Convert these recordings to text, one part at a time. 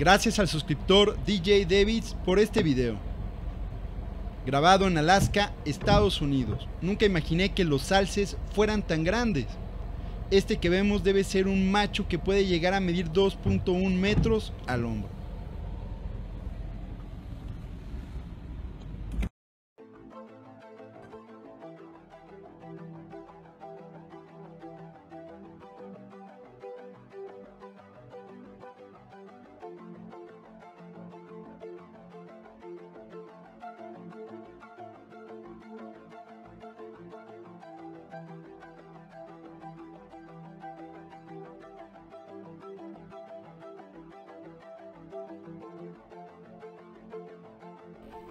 Gracias al suscriptor DJ Davids por este video. Grabado en Alaska, Estados Unidos. Nunca imaginé que los alces fueran tan grandes. Este que vemos debe ser un macho que puede llegar a medir 2.1 metros al hombro.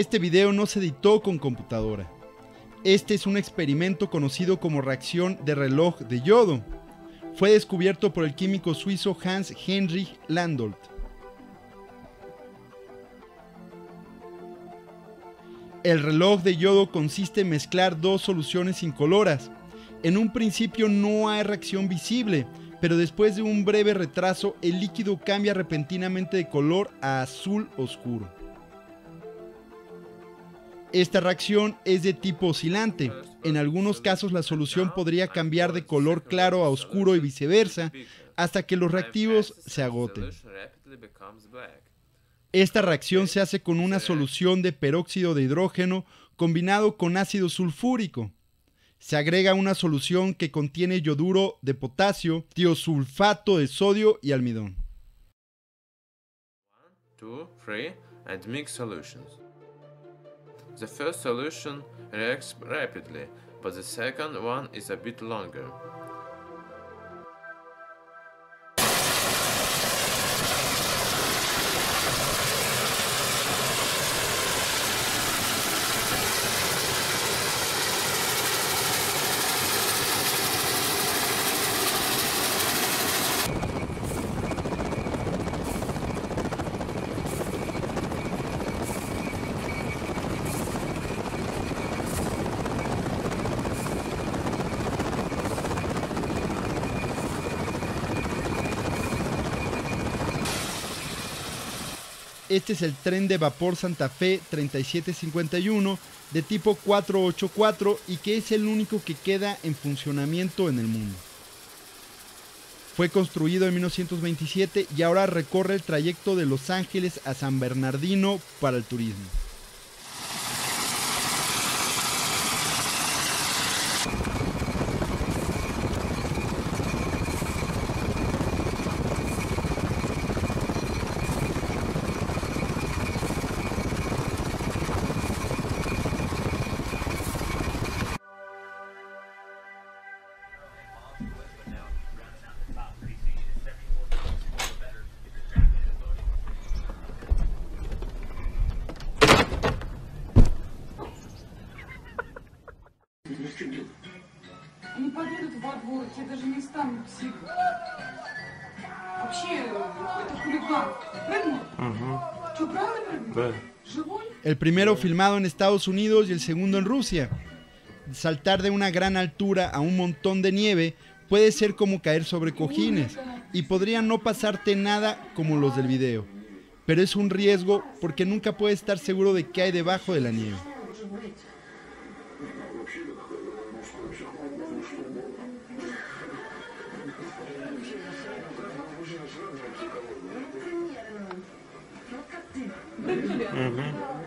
Este video no se editó con computadora. Este es un experimento conocido como reacción de reloj de yodo. Fue descubierto por el químico suizo Hans Heinrich Landolt. El reloj de yodo consiste en mezclar dos soluciones incoloras. En un principio no hay reacción visible, pero después de un breve retraso el líquido cambia repentinamente de color a azul oscuro. Esta reacción es de tipo oscilante. En algunos casos la solución podría cambiar de color claro a oscuro y viceversa hasta que los reactivos se agoten. Esta reacción se hace con una solución de peróxido de hidrógeno combinado con ácido sulfúrico. Se agrega una solución que contiene yoduro de potasio, tiosulfato de sodio y almidón. The first solution reacts rapidly, but the second one is a bit longer. Este es el tren de vapor Santa Fe 3751 de tipo 484 y que es el único que queda en funcionamiento en el mundo. Fue construido en 1927 y ahora recorre el trayecto de Los Ángeles a San Bernardino para el turismo. Они поедут во двор, тебе даже не станут псих. Вообще, это хулиган. Прыгнул? Что, правда прыгнул? Живой? El primero filmado en Estados Unidos y el segundo en Rusia. Saltar de una gran altura a un montón de nieve puede ser como caer sobre cojines y podría no pasarte nada como los del video. Pero es un riesgo porque nunca puedes estar seguro de qué hay debajo de la nieve.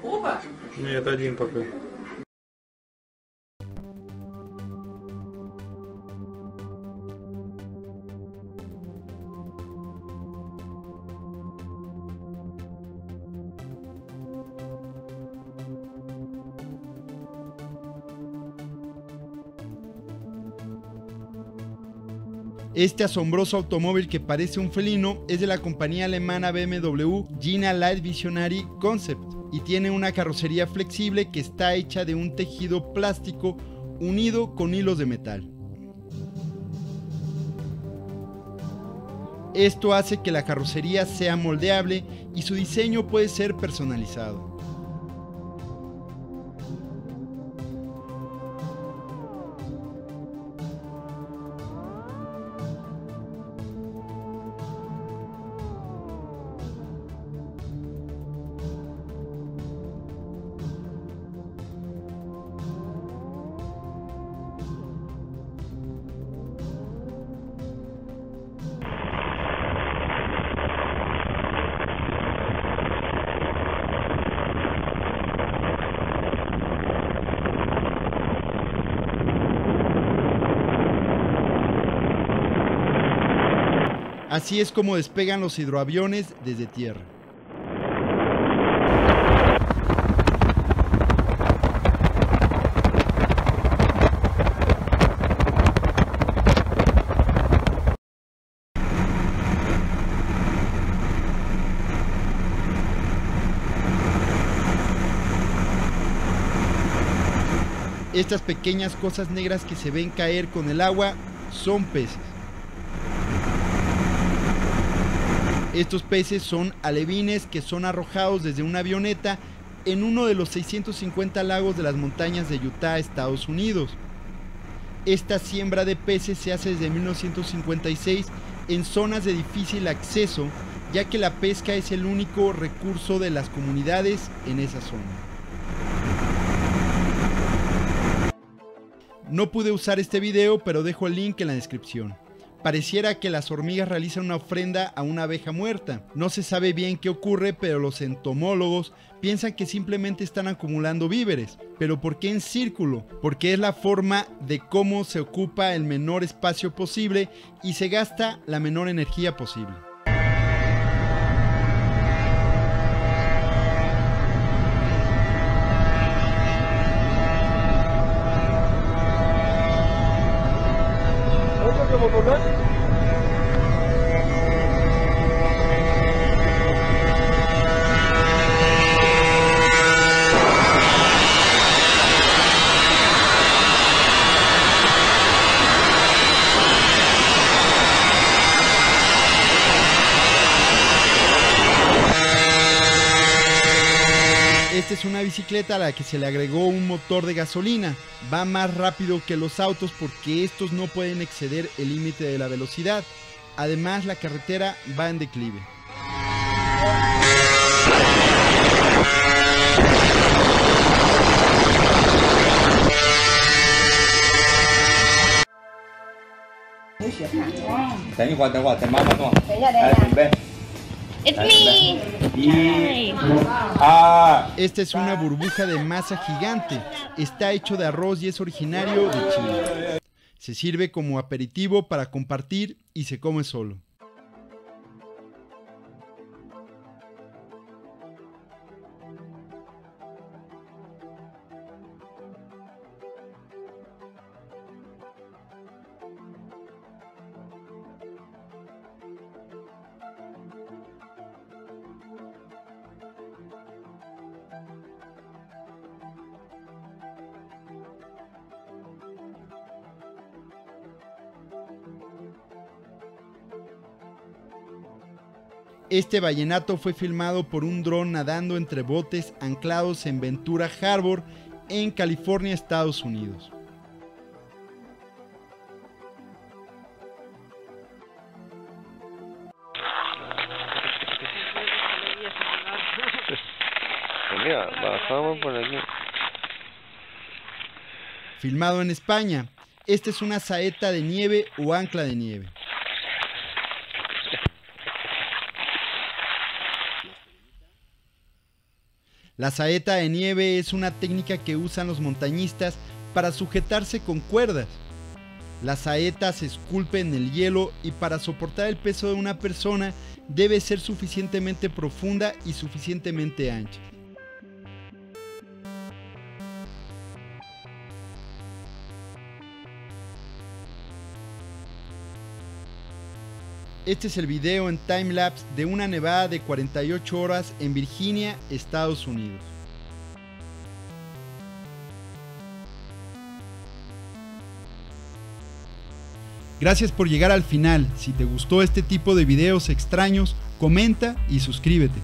Оба? Нет, один пока. Este asombroso automóvil que parece un felino es de la compañía alemana BMW Gina Light Visionary Concept y tiene una carrocería flexible que está hecha de un tejido plástico unido con hilos de metal. Esto hace que la carrocería sea moldeable y su diseño puede ser personalizado. Así es como despegan los hidroaviones desde tierra. Estas pequeñas cosas negras que se ven caer con el agua son peces. Estos peces son alevines que son arrojados desde una avioneta en uno de los 650 lagos de las montañas de Utah, Estados Unidos. Esta siembra de peces se hace desde 1956 en zonas de difícil acceso, ya que la pesca es el único recurso de las comunidades en esa zona. No pude usar este video, pero dejo el link en la descripción. Pareciera que las hormigas realizan una ofrenda a una abeja muerta. No se sabe bien qué ocurre, pero los entomólogos piensan que simplemente están acumulando víveres. Pero ¿por qué en círculo? Porque es la forma de cómo se ocupa el menor espacio posible y se gasta la menor energía posible. A la que se le agregó un motor de gasolina. Va más rápido que los autos porque estos no pueden exceder el límite de la velocidad. Además, la carretera va en declive. It's me. Esta es una burbuja de masa gigante. Está hecho de arroz y es originario de Chile. Se sirve como aperitivo para compartir y se come solo. Este vallenato fue filmado por un dron nadando entre botes anclados en Ventura Harbor, en California, Estados Unidos. Mira, bajamos por aquí. Filmado en España, esta es una saeta de nieve o ancla de nieve. La saeta de nieve es una técnica que usan los montañistas para sujetarse con cuerdas. La saeta se esculpe en el hielo y para soportar el peso de una persona debe ser suficientemente profunda y suficientemente ancha. Este es el video en timelapse de una nevada de 48 horas en Virginia, Estados Unidos. Gracias por llegar al final. Si te gustó este tipo de videos extraños, comenta y suscríbete.